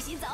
一起走